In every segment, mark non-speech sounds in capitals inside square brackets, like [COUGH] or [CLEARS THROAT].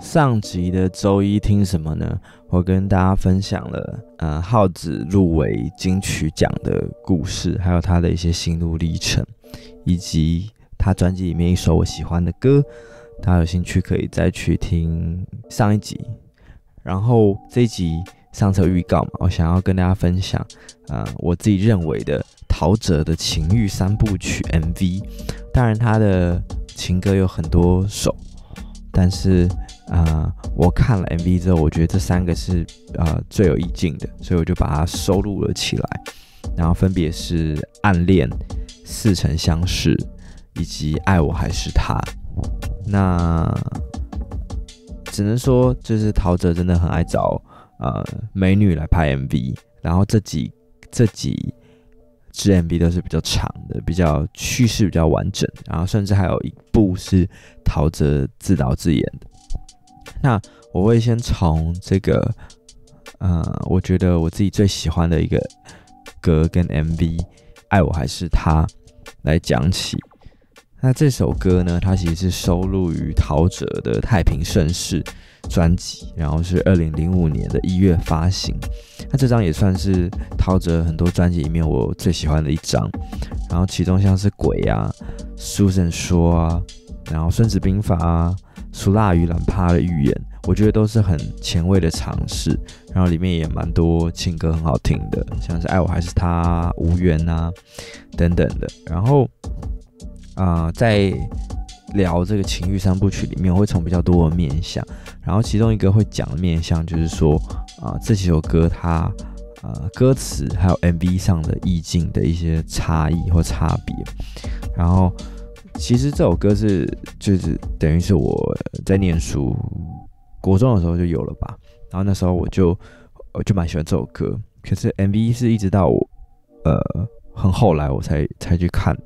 上集的周一听什么呢？我跟大家分享了，呃，耗子入围金曲奖的故事，还有他的一些心路历程，以及他专辑里面一首我喜欢的歌。大家有兴趣可以再去听上一集。然后这一集上车预告嘛，我想要跟大家分享，呃，我自己认为的陶喆的情欲三部曲 MV。当然，他的情歌有很多首，但是。啊，我看了 MV 之后，我觉得这三个是呃最有意境的，所以我就把它收录了起来。然后分别是《暗恋》、《似曾相识》以及《爱我还是他》。那只能说，就是陶喆真的很爱找呃美女来拍 MV，然后这几这几支 MV 都是比较长的，比较叙事比较完整，然后甚至还有一部是陶喆自导自演的。那我会先从这个，呃，我觉得我自己最喜欢的一个歌跟 MV《爱我还是他》来讲起。那这首歌呢，它其实是收录于陶喆的《太平盛世》专辑，然后是二零零五年的一月发行。那这张也算是陶喆很多专辑里面我最喜欢的一张。然后其中像是《鬼》啊，《书生说》啊，然后《孙子兵法》啊。苏辣鱼兰趴的预言，我觉得都是很前卫的尝试，然后里面也蛮多情歌很好听的，像是爱我还是他无缘啊等等的。然后啊，在聊这个情欲三部曲里面，我会从比较多的面向，然后其中一个会讲的面向就是说啊，这几首歌它呃歌词还有 MV 上的意境的一些差异或差别，然后。其实这首歌是就是等于是我在念书国中的时候就有了吧，然后那时候我就我就蛮喜欢这首歌，可是 MV 是一直到我呃很后来我才才去看的，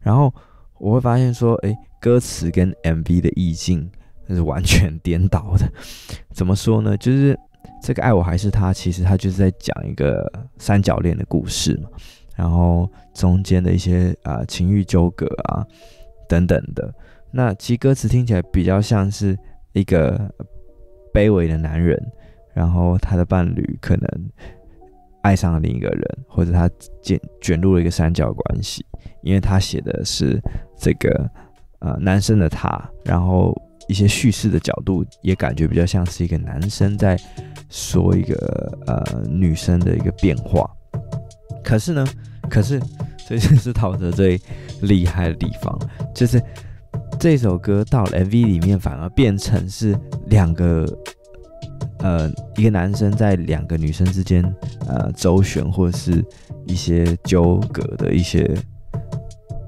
然后我会发现说，哎，歌词跟 MV 的意境那是完全颠倒的。[LAUGHS] 怎么说呢？就是这个爱我还是他，其实他就是在讲一个三角恋的故事嘛。然后中间的一些啊情欲纠葛啊等等的，那其实歌词听起来比较像是一个卑微的男人，然后他的伴侣可能爱上了另一个人，或者他卷卷入了一个三角关系，因为他写的是这个呃男生的他，然后一些叙事的角度也感觉比较像是一个男生在说一个呃女生的一个变化。可是呢，可是这就是陶喆最厉害的地方，就是这首歌到了 MV 里面，反而变成是两个呃一个男生在两个女生之间呃周旋，或者是一些纠葛的一些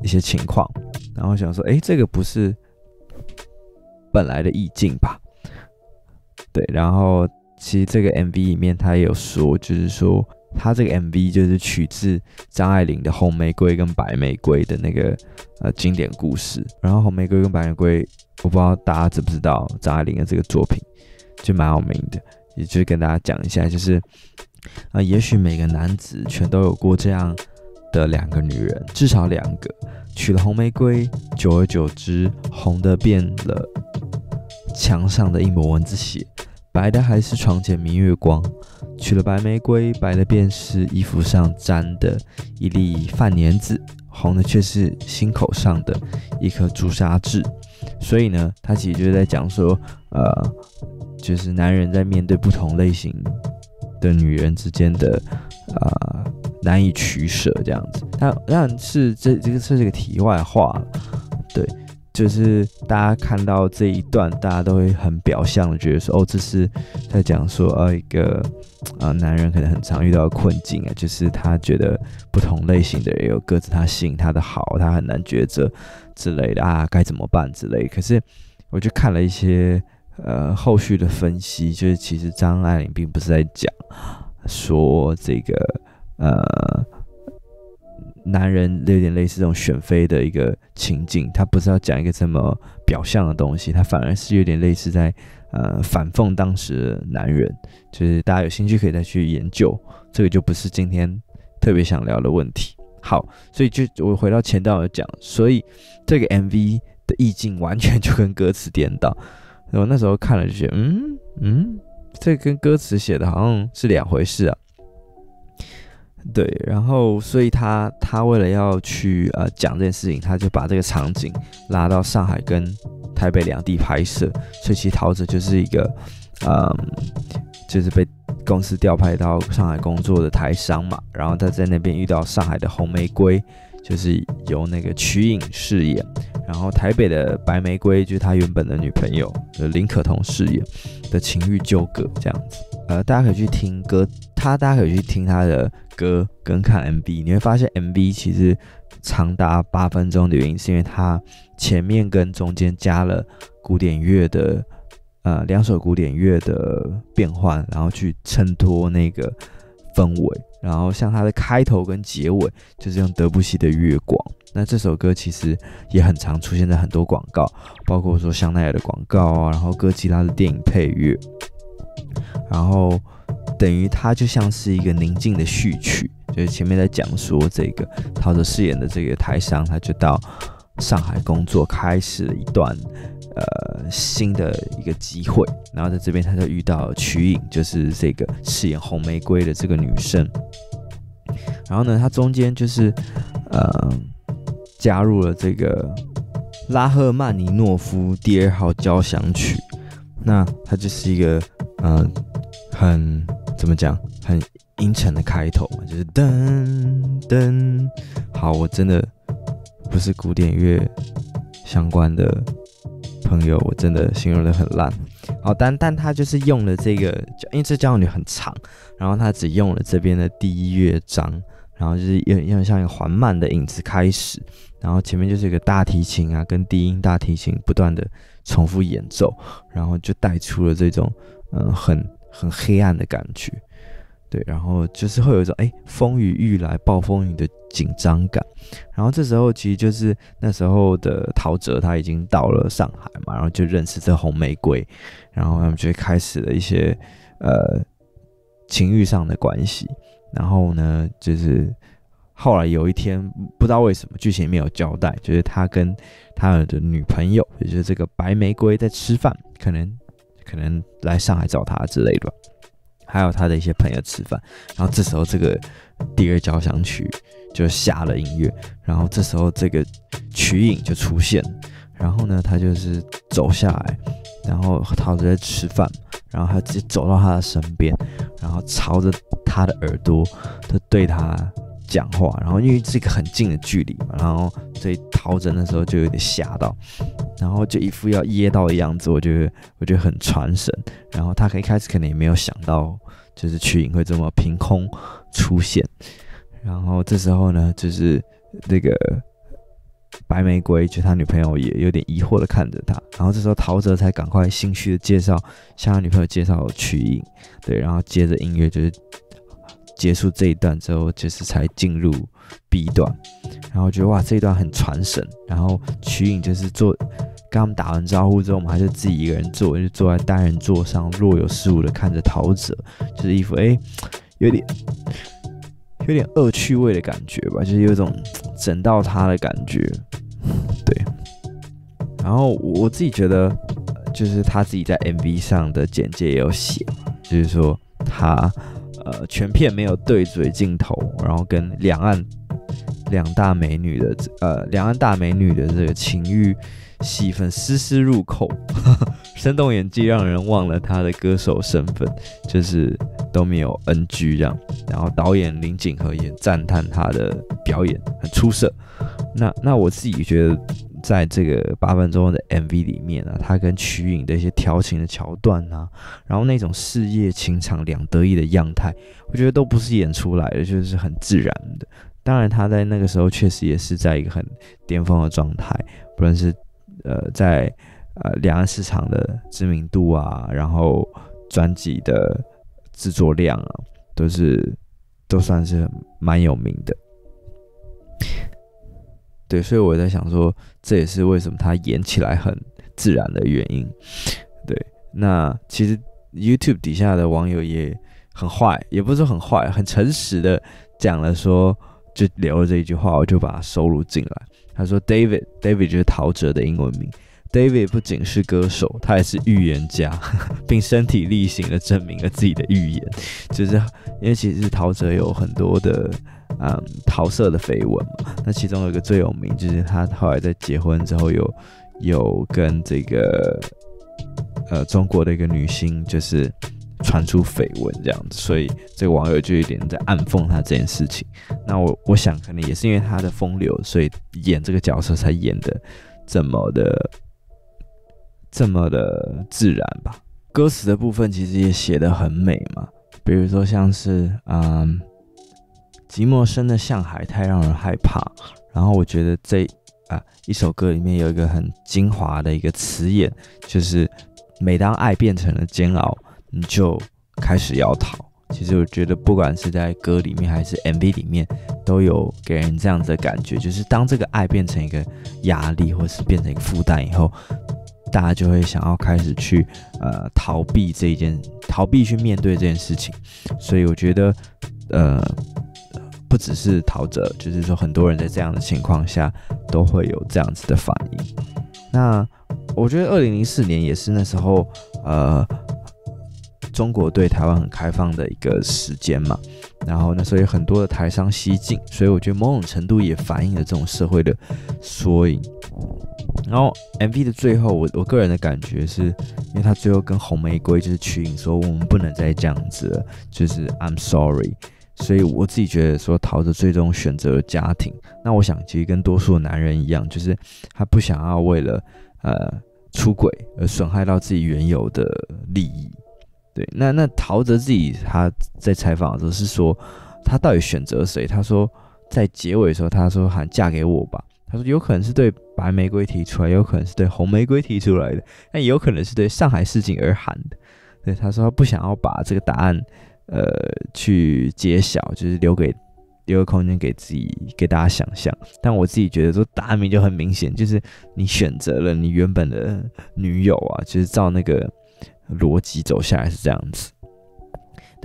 一些情况，然后想说，哎，这个不是本来的意境吧？对，然后其实这个 MV 里面他也有说，就是说。他这个 MV 就是取自张爱玲的《红玫瑰跟白玫瑰》的那个呃经典故事。然后《红玫瑰跟白玫瑰》，我不知道大家知不知道张爱玲的这个作品，就蛮有名的。也就是跟大家讲一下，就是啊，也许每个男子全都有过这样的两个女人，至少两个。娶了红玫瑰，久而久之，红的变了墙上的一抹蚊子血，白的还是床前明月光。取了白玫瑰，白的便是衣服上沾的一粒饭粘子，红的却是心口上的一颗朱砂痣。所以呢，他其实就是在讲说，呃，就是男人在面对不同类型的女人之间的啊难以取舍这样子。但但是这这个是这个题外话，对。就是大家看到这一段，大家都会很表象的觉得说，哦，这是在讲说，呃，一个啊男人可能很常遇到的困境啊，就是他觉得不同类型的人有各自他吸引他的好，他很难抉择之类的啊，该怎么办之类。可是我就看了一些呃后续的分析，就是其实张爱玲并不是在讲说这个呃。男人有点类似这种选妃的一个情境，他不是要讲一个这么表象的东西，他反而是有点类似在呃反讽当时的男人，就是大家有兴趣可以再去研究，这个就不是今天特别想聊的问题。好，所以就我回到前段讲，所以这个 MV 的意境完全就跟歌词颠倒，我那时候看了就觉得，嗯嗯，这跟歌词写的好像是两回事啊。对，然后所以他他为了要去呃讲这件事情，他就把这个场景拉到上海跟台北两地拍摄，所以其实陶喆就是一个，嗯，就是被公司调派到上海工作的台商嘛，然后他在那边遇到上海的红玫瑰，就是由那个瞿颖饰演，然后台北的白玫瑰就是他原本的女朋友，就林可彤饰演的情欲纠葛这样子，呃，大家可以去听歌，他大家可以去听他的。歌跟看 MV，你会发现 MV 其实长达八分钟的原因，是因为它前面跟中间加了古典乐的，呃，两首古典乐的变换，然后去衬托那个氛围。然后像它的开头跟结尾，就是用德布西的《月光》。那这首歌其实也很常出现在很多广告，包括说香奈儿的广告啊，然后哥吉拉的电影配乐，然后。等于它就像是一个宁静的序曲，就是前面在讲说这个陶喆饰演的这个台商，他就到上海工作，开始了一段呃新的一个机会。然后在这边他就遇到曲颖，就是这个饰演红玫瑰的这个女生。然后呢，他中间就是呃加入了这个拉赫曼尼诺夫第二号交响曲，那它就是一个嗯很。怎么讲？很阴沉的开头，就是噔噔。好，我真的不是古典乐相关的朋友，我真的形容的很烂。好，但但他就是用了这个，因为这交响曲很长，然后他只用了这边的第一乐章，然后就是有有像一个缓慢的影子开始，然后前面就是一个大提琴啊，跟低音大提琴不断的重复演奏，然后就带出了这种嗯很。很黑暗的感觉，对，然后就是会有一种哎风雨欲来暴风雨的紧张感，然后这时候其实就是那时候的陶喆他已经到了上海嘛，然后就认识这红玫瑰，然后他们就开始了一些呃情欲上的关系，然后呢就是后来有一天不知道为什么剧情没有交代，就是他跟他的女朋友，也就是这个白玫瑰在吃饭，可能。可能来上海找他之类的，还有他的一些朋友吃饭，然后这时候这个第二交响曲就下了音乐，然后这时候这个曲影就出现，然后呢，他就是走下来，然后陶子在吃饭，然后他直接走到他的身边，然后朝着他的耳朵，他对他。讲话，然后因为这个很近的距离嘛，然后所以陶喆那时候就有点吓到，然后就一副要噎到的样子，我觉得我觉得很传神。然后他一开始可能也没有想到，就是曲颖会这么凭空出现。然后这时候呢，就是那个白玫瑰，就他女朋友也有点疑惑的看着他。然后这时候陶喆才赶快心虚的介绍，向他女朋友介绍曲颖，对，然后接着音乐就是。结束这一段之后，就是才进入 B 段，然后觉得哇，这一段很传神。然后曲颖就是坐，跟他们打完招呼之后，我们还是自己一个人坐，就坐在单人座上，若有似无的看着陶喆，就是一副哎，有点有点恶趣味的感觉吧，就是有一种整到他的感觉。对，然后我自己觉得，就是他自己在 MV 上的简介也有写，就是说他。呃，全片没有对嘴镜头，然后跟两岸两大美女的呃两岸大美女的这个情欲戏份丝丝入扣，[LAUGHS] 生动演技让人忘了他的歌手身份，就是都没有 NG 这样。然后导演林景和也赞叹他的表演很出色。那那我自己觉得。在这个八分钟的 MV 里面啊，他跟瞿颖的一些调情的桥段啊，然后那种事业情场两得意的样态，我觉得都不是演出来的，就是很自然的。当然，他在那个时候确实也是在一个很巅峰的状态，不论是呃在呃两岸市场的知名度啊，然后专辑的制作量啊，都是都算是蛮有名的。对，所以我在想说，这也是为什么他演起来很自然的原因。对，那其实 YouTube 底下的网友也很坏，也不是很坏，很诚实的讲了说，就留了这一句话，我就把它收录进来。他说：“David，David 就是陶喆的英文名 David 不仅是歌手，他也是预言家，[LAUGHS] 并身体力行的证明了自己的预言。就是因为其实陶喆有很多的嗯桃色的绯闻嘛，那其中有一个最有名，就是他后来在结婚之后有有跟这个呃中国的一个女星就是传出绯闻这样子，所以这个网友就有点在暗讽他这件事情。那我我想可能也是因为他的风流，所以演这个角色才演的这么的。这么的自然吧，歌词的部分其实也写得很美嘛，比如说像是嗯，寂寞深的像海，太让人害怕。然后我觉得这啊一首歌里面有一个很精华的一个词眼，就是每当爱变成了煎熬，你就开始要逃。其实我觉得不管是在歌里面还是 MV 里面，都有给人这样子的感觉，就是当这个爱变成一个压力，或是变成一个负担以后。大家就会想要开始去呃逃避这一件，逃避去面对这件事情，所以我觉得呃不只是逃着，就是说很多人在这样的情况下都会有这样子的反应。那我觉得二零零四年也是那时候呃中国对台湾很开放的一个时间嘛，然后呢，所以很多的台商西进，所以我觉得某种程度也反映了这种社会的缩影。然后 MV 的最后，我我个人的感觉是，因为他最后跟红玫瑰就是曲颖说，我们不能再这样子了，就是 I'm sorry。所以我自己觉得说，陶喆最终选择了家庭。那我想，其实跟多数男人一样，就是他不想要为了呃出轨而损害到自己原有的利益。对，那那陶喆自己他在采访的时候是说，他到底选择谁？他说在结尾的时候，他说喊嫁给我吧。他说有可能是对白玫瑰提出来，有可能是对红玫瑰提出来的，那也有可能是对上海市井而喊的。对，他说他不想要把这个答案，呃，去揭晓，就是留给留个空间给自己，给大家想象。但我自己觉得说答案明就很明显，就是你选择了你原本的女友啊，就是照那个逻辑走下来是这样子。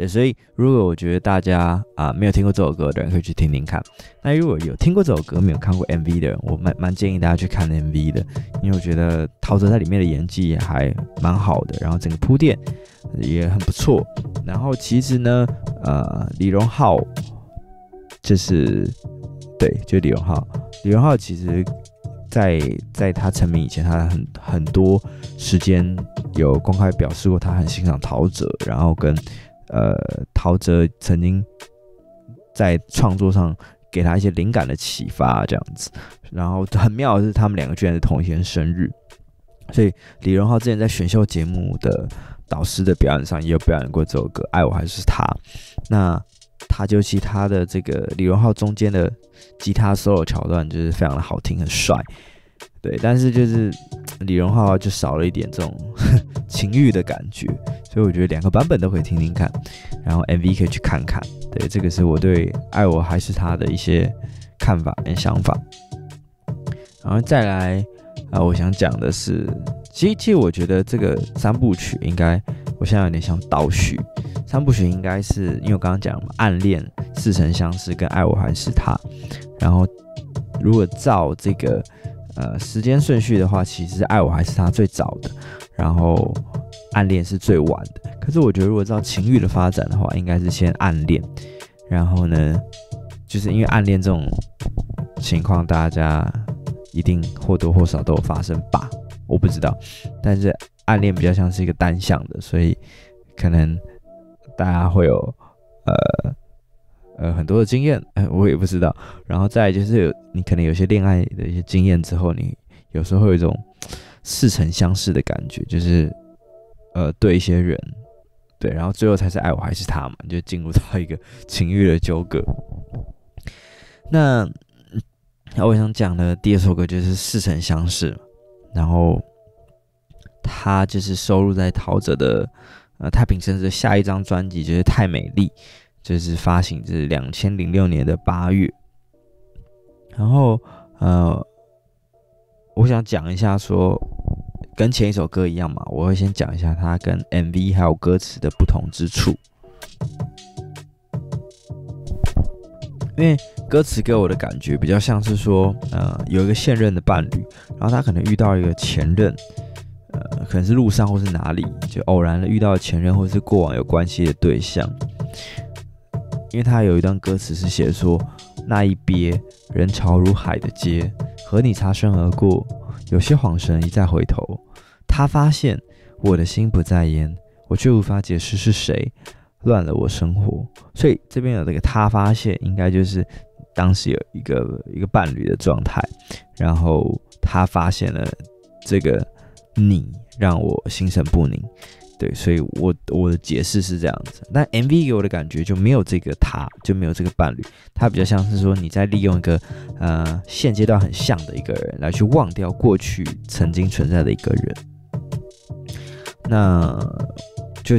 所以如果我觉得大家啊没有听过这首歌的人，可以去听听看。那如果有听过这首歌没有看过 MV 的人，我蛮蛮建议大家去看 MV 的，因为我觉得陶喆在里面的演技还蛮好的，然后整个铺垫也很不错。然后其实呢，呃，李荣浩就是对，就李荣浩，李荣浩其实在在他成名以前，他很很多时间有公开表示过他很欣赏陶喆，然后跟。呃，陶喆曾经在创作上给他一些灵感的启发，这样子。然后很妙的是，他们两个居然是同一天生日，所以李荣浩之前在选秀节目的导师的表演上也有表演过这首歌《爱我还是他》。那他就其他的这个李荣浩中间的吉他 solo 桥段就是非常的好听，很帅。对，但是就是李荣浩就少了一点这种 [LAUGHS] 情欲的感觉，所以我觉得两个版本都可以听听看，然后 MV 可以去看看。对，这个是我对爱我还是他的一些看法跟想法。然后再来啊，我想讲的是，其实其实我觉得这个三部曲应该，我现在有点像倒叙。三部曲应该是因为我刚刚讲，暗恋、似曾相识跟爱我还是他。然后如果照这个。呃，时间顺序的话，其实爱我还是他最早的，然后暗恋是最晚的。可是我觉得，如果照情欲的发展的话，应该是先暗恋，然后呢，就是因为暗恋这种情况，大家一定或多或少都有发生吧？我不知道，但是暗恋比较像是一个单向的，所以可能大家会有呃。呃，很多的经验，呃，[LAUGHS] 我也不知道。然后再就是有你可能有些恋爱的一些经验之后，你有时候会有一种似曾相识的感觉，就是呃，对一些人，对，然后最后才是爱我还是他嘛，就进入到一个情欲的纠葛。那我想讲的第二首歌就是似曾相识，然后它就是收录在陶喆的呃太平盛世下一张专辑，就是太美丽。就是发行是两千零六年的八月，然后呃，我想讲一下说，跟前一首歌一样嘛，我会先讲一下它跟 MV 还有歌词的不同之处，因为歌词给我的感觉比较像是说，呃，有一个现任的伴侣，然后他可能遇到一个前任，呃，可能是路上或是哪里，就偶然的遇到前任或是过往有关系的对象。因为他有一段歌词是写说，那一别人潮如海的街，和你擦身而过，有些恍神一再回头，他发现我的心不在焉，我却无法解释是谁乱了我生活。所以这边有这个他发现，应该就是当时有一个一个伴侣的状态，然后他发现了这个你让我心神不宁。对，所以我我的解释是这样子，但 MV 给我的感觉就没有这个他，就没有这个伴侣，他比较像是说你在利用一个呃现阶段很像的一个人来去忘掉过去曾经存在的一个人。那就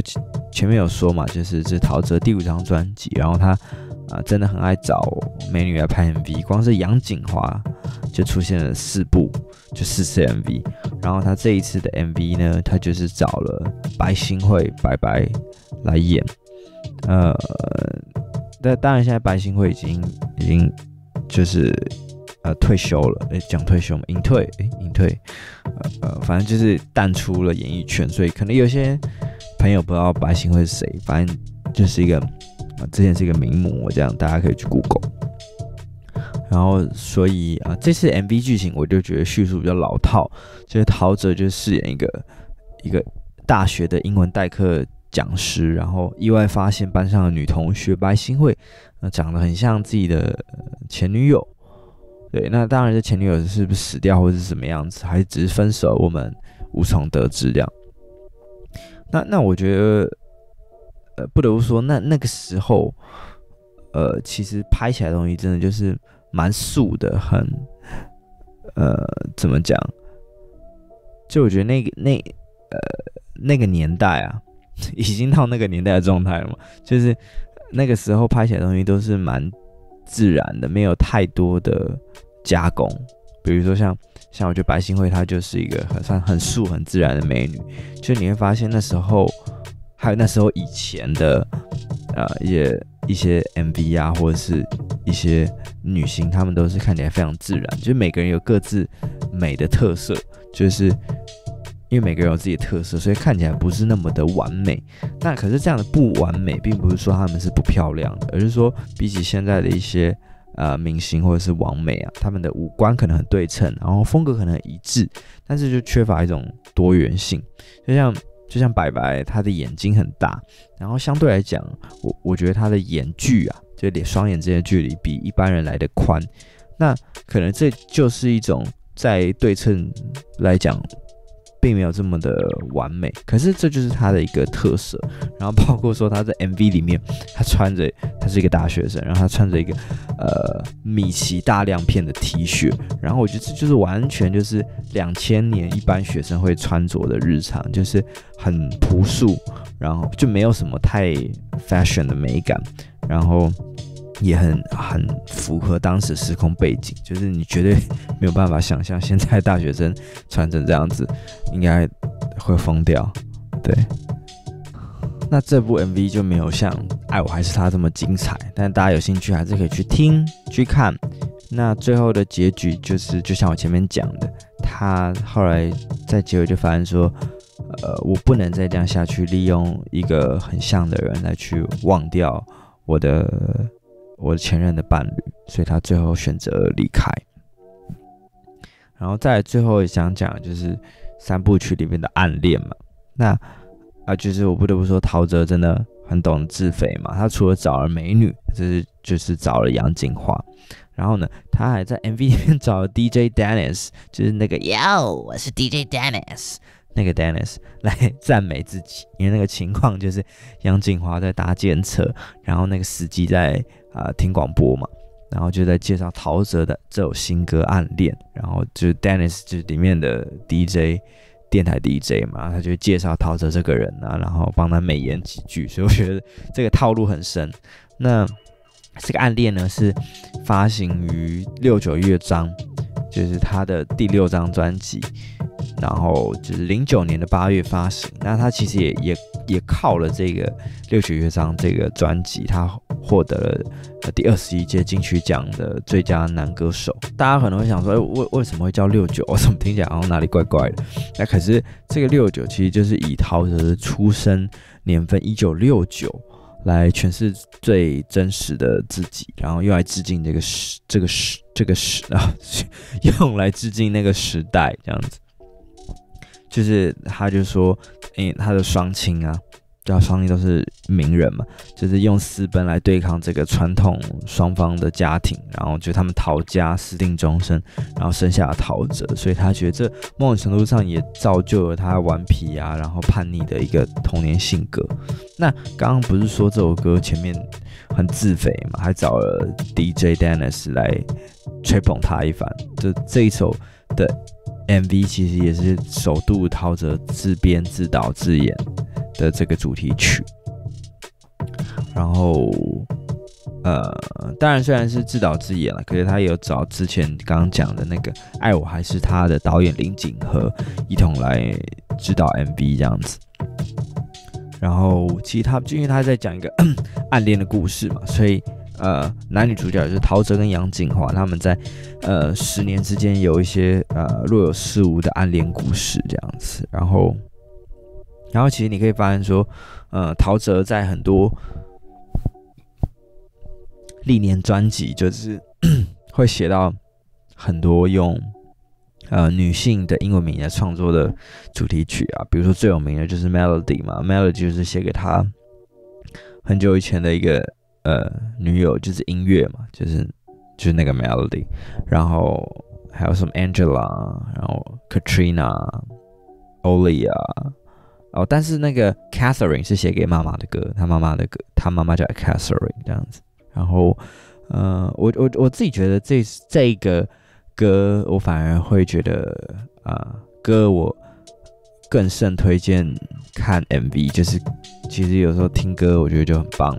前面有说嘛，就是这陶喆第五张专辑，然后他啊真的很爱找美女来拍 MV，光是杨景华就出现了四部，就四次 MV。然后他这一次的 MV 呢，他就是找了白新会白白来演，呃，但当然现在白新会已经已经就是呃退休了，诶，讲退休嘛，隐退，诶，隐退，呃，反正就是淡出了演艺圈，所以可能有些朋友不知道白新会是谁，反正就是一个之前是一个名模，这样大家可以去 Google。然后，所以啊，这次 MV 剧情我就觉得叙述比较老套，就是陶喆就饰演一个一个大学的英文代课讲师，然后意外发现班上的女同学白新慧，呃，长得很像自己的前女友。对，那当然，这前女友是不是死掉或者是什么样子，还是只是分手，我们无从得知。这样，那那我觉得，呃，不得不说，那那个时候，呃，其实拍起来的东西真的就是。蛮素的，很，呃，怎么讲？就我觉得那个那呃那个年代啊，[LAUGHS] 已经到那个年代的状态了嘛。就是那个时候拍起来东西都是蛮自然的，没有太多的加工。比如说像像我觉得白欣慧她就是一个很算很素很自然的美女。就你会发现那时候还有那时候以前的呃一些一些 MV 啊，或者是一些。女星她们都是看起来非常自然，就是每个人有各自美的特色，就是因为每个人有自己的特色，所以看起来不是那么的完美。那可是这样的不完美，并不是说她们是不漂亮的，而是说比起现在的一些呃明星或者是完美啊，他们的五官可能很对称，然后风格可能很一致，但是就缺乏一种多元性。就像就像白白，他的眼睛很大，然后相对来讲，我我觉得他的眼距啊。就你双眼之间的距离比一般人来的宽，那可能这就是一种在对称来讲，并没有这么的完美。可是这就是他的一个特色。然后包括说他在 MV 里面，他穿着他是一个大学生，然后他穿着一个呃米奇大亮片的 T 恤，然后我觉得这就是完全就是两千年一般学生会穿着的日常，就是很朴素，然后就没有什么太 fashion 的美感，然后。也很很符合当时时空背景，就是你绝对没有办法想象现在大学生穿成这样子，应该会疯掉。对，那这部 MV 就没有像《爱我还是他》这么精彩，但大家有兴趣还是可以去听去看。那最后的结局就是，就像我前面讲的，他后来在结尾就发现说，呃，我不能再这样下去，利用一个很像的人来去忘掉我的。我前任的伴侣，所以他最后选择离开。然后再最后想讲就是三部曲里面的暗恋嘛，那啊就是我不得不说陶喆真的很懂自肥嘛。他除了找了美女，就是就是找了杨锦华，然后呢，他还在 MV 里面找了 DJ Dennis，就是那个 Yo，我是 DJ Dennis。那个 Dennis 来 [LAUGHS] 赞美自己，因为那个情况就是杨锦华在搭建车，然后那个司机在啊听广播嘛，然后就在介绍陶喆的这首新歌《暗恋》，然后就是 Dennis 就是里面的 DJ 电台 DJ 嘛，他就介绍陶喆这个人啊，然后帮他美言几句，所以我觉得这个套路很深。那这个《暗恋》呢是发行于六九乐章，就是他的第六张专辑。然后就是零九年的八月发行，那他其实也也也靠了这个六九乐章这个专辑，他获得了第二十一届金曲奖的最佳男歌手。大家可能会想说，为为什么会叫六九？我怎么听起来好像哪里怪怪的？那可是这个六九其实就是以陶喆的出生年份一九六九来诠释最真实的自己，然后用来致敬这个时这个时这个时啊，[LAUGHS] 用来致敬那个时代这样子。就是他就说，诶，他的双亲啊，叫双亲都是名人嘛，就是用私奔来对抗这个传统双方的家庭，然后就他们逃家私定终身，然后生下了陶喆，所以他觉得这某种程度上也造就了他顽皮啊，然后叛逆的一个童年性格。那刚刚不是说这首歌前面很自肥嘛，还找了 DJ Dennis 来吹捧他一番，就这一首的。MV 其实也是首度陶喆自编自导自演的这个主题曲，然后呃，当然虽然是自导自演了，可是他有找之前刚刚讲的那个《爱我还是他》的导演林景和一同来指导 MV 这样子。然后其实他因为他在讲一个 [CLEARS THROAT] 暗恋的故事嘛，所以。呃，男女主角就是陶喆跟杨谨华，他们在呃十年之间有一些呃若有似无的暗恋故事这样子。然后，然后其实你可以发现说，呃，陶喆在很多历年专辑就是 [COUGHS] 会写到很多用呃女性的英文名来创作的主题曲啊，比如说最有名的就是 Melody 嘛，Melody 就是写给他很久以前的一个。呃，女友就是音乐嘛，就是就是那个 melody，然后还有什么 Angela，然后 Katrina，Olia，哦，但是那个 Catherine 是写给妈妈的歌，她妈妈的歌，她妈妈叫 Catherine 这样子。然后，呃，我我我自己觉得这这个歌，我反而会觉得啊，歌我更甚推荐看 MV，就是其实有时候听歌，我觉得就很棒。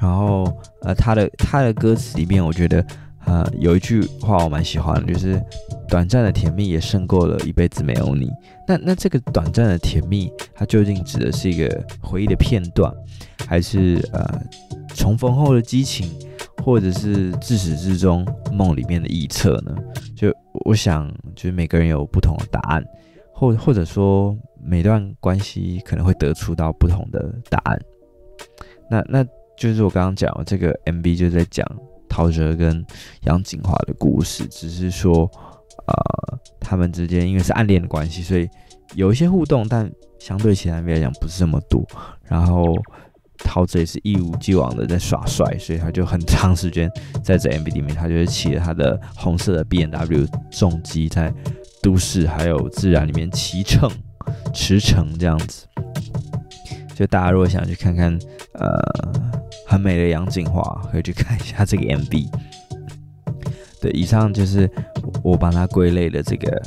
然后，呃，他的他的歌词里面，我觉得，呃，有一句话我蛮喜欢的，就是“短暂的甜蜜也胜过了一辈子没有你”。那那这个短暂的甜蜜，它究竟指的是一个回忆的片段，还是呃重逢后的激情，或者是自始至终梦里面的臆测呢？就我想，就是每个人有不同的答案，或或者说每段关系可能会得出到不同的答案。那那。就是我刚刚讲的这个 MV 就在讲陶喆跟杨锦华的故事，只是说，呃，他们之间因为是暗恋的关系，所以有一些互动，但相对其他 MV 来讲不是这么多。然后陶喆也是一如既往的在耍帅，所以他就很长时间在这 MV 里面，他就是骑着他的红色的 B N W 重机在都市还有自然里面骑乘驰骋这样子。就大家如果想去看看，呃。很美的杨景华，可以去看一下这个 MV。对，以上就是我把它归类的这个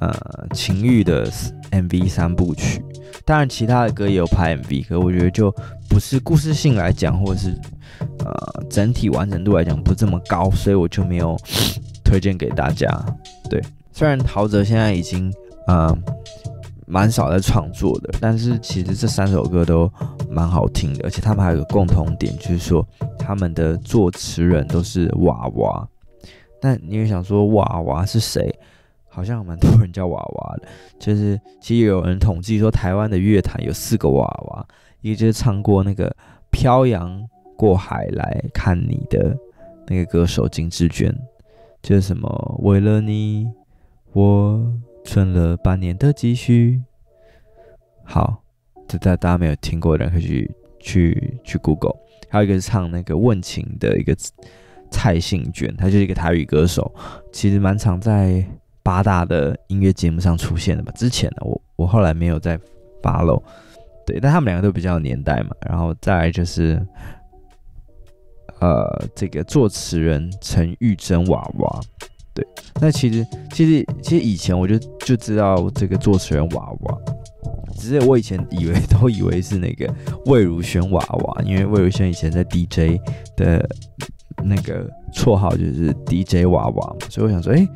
呃情欲的 MV 三部曲。当然，其他的歌也有拍 MV，可我觉得就不是故事性来讲，或者是呃整体完整度来讲不这么高，所以我就没有推荐给大家。对，虽然陶喆现在已经呃。蛮少在创作的，但是其实这三首歌都蛮好听的，而且他们还有个共同点，就是说他们的作词人都是娃娃。但你也想说娃娃是谁？好像蛮多人叫娃娃的。就是其实有人统计说，台湾的乐坛有四个娃娃，一个就是唱过那个《漂洋过海来看你》的那个歌手金志娟，就是什么为了你我。存了半年的积蓄，好，这大大家没有听过的人可以去去去 Google。还有一个是唱那个问情的一个蔡幸娟，他就是一个台语歌手，其实蛮常在八大的音乐节目上出现的吧。之前呢，我我后来没有再 follow，对，但他们两个都比较有年代嘛。然后再来就是，呃，这个作词人陈玉珍娃娃。对，那其实其实其实以前我就就知道这个作词人娃娃，只是我以前以为 [LAUGHS] 都以为是那个魏如萱娃娃，因为魏如萱以前在 DJ 的那个绰号就是 DJ 娃娃，所以我想说，哎，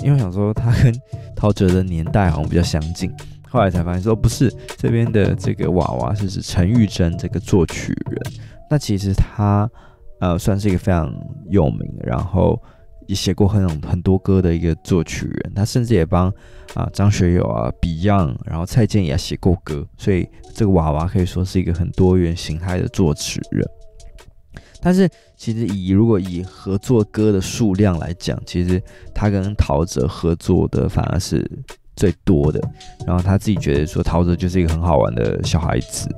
因为我想说他跟陶喆的年代好像比较相近，后来才发现说不是这边的这个娃娃是指陈玉珍这个作曲人。那其实他呃算是一个非常有名，然后也写过很很多歌的一个作曲人。他甚至也帮啊张学友啊 Beyond，然后蔡健雅写过歌。所以这个娃娃可以说是一个很多元形态的作曲人。但是其实以如果以合作歌的数量来讲，其实他跟陶喆合作的反而是最多的。然后他自己觉得说，陶喆就是一个很好玩的小孩子，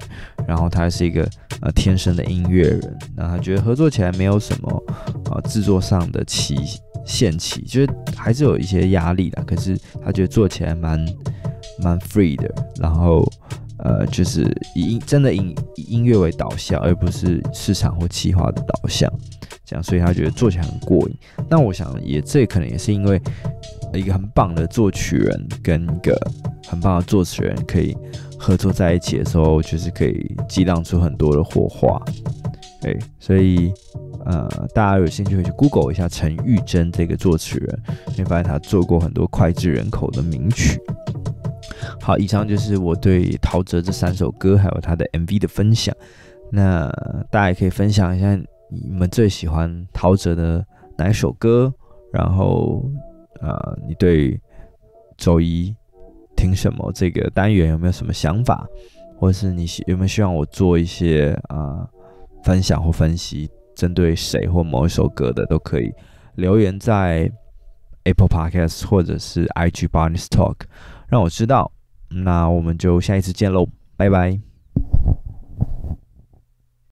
然后他是一个呃天生的音乐人。那他觉得合作起来没有什么啊制作上的期限期，就是还是有一些压力的。可是他觉得做起来蛮蛮 free 的，然后。呃，就是以音真的以音乐为导向，而不是市场或企划的导向，这样，所以他觉得做起来很过瘾。那我想也这可能也是因为一个很棒的作曲人跟一个很棒的作词人可以合作在一起的时候，就是可以激荡出很多的火花。对，所以呃，大家有兴趣可以去 Google 一下陈玉珍这个作词人，会发现他做过很多脍炙人口的名曲。好，以上就是我对陶喆这三首歌还有他的 MV 的分享。那大家也可以分享一下你们最喜欢陶喆的哪一首歌，然后呃，你对周一听什么这个单元有没有什么想法，或者是你有没有希望我做一些啊分享或分析，针对谁或某一首歌的，都可以留言在 Apple Podcast 或者是 IG Barnes Talk。让我知道，那我们就下一次见喽，拜拜。